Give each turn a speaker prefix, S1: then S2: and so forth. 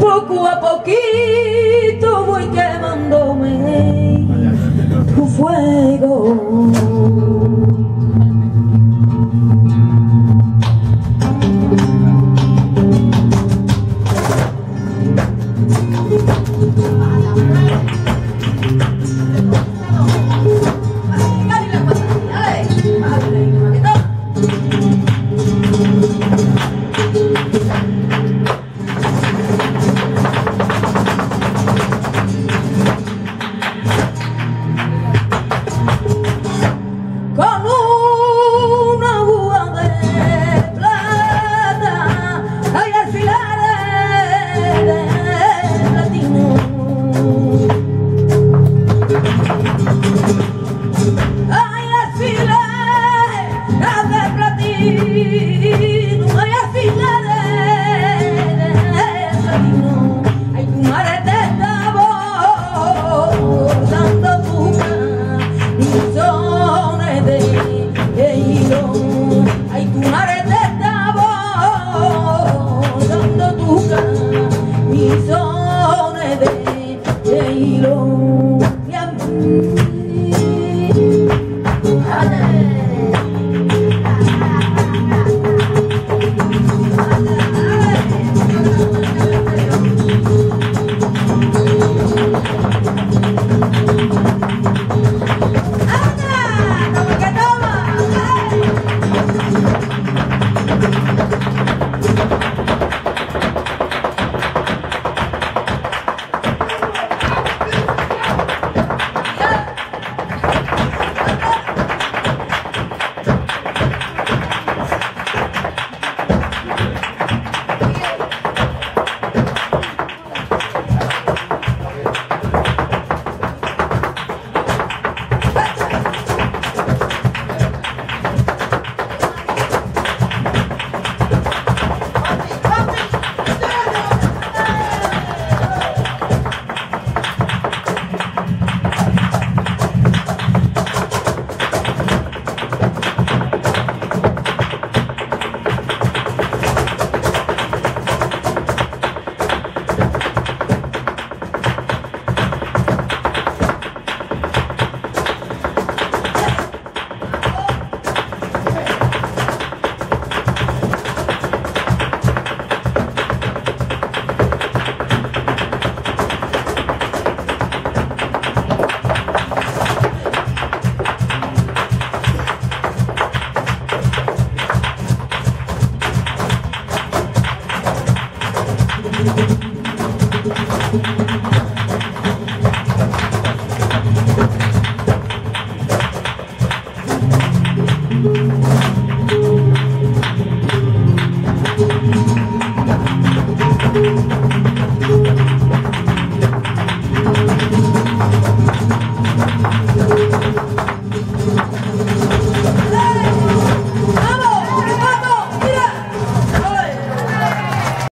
S1: Poco a poquito voy quemándome tu fuego.
S2: You.